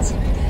Thanks.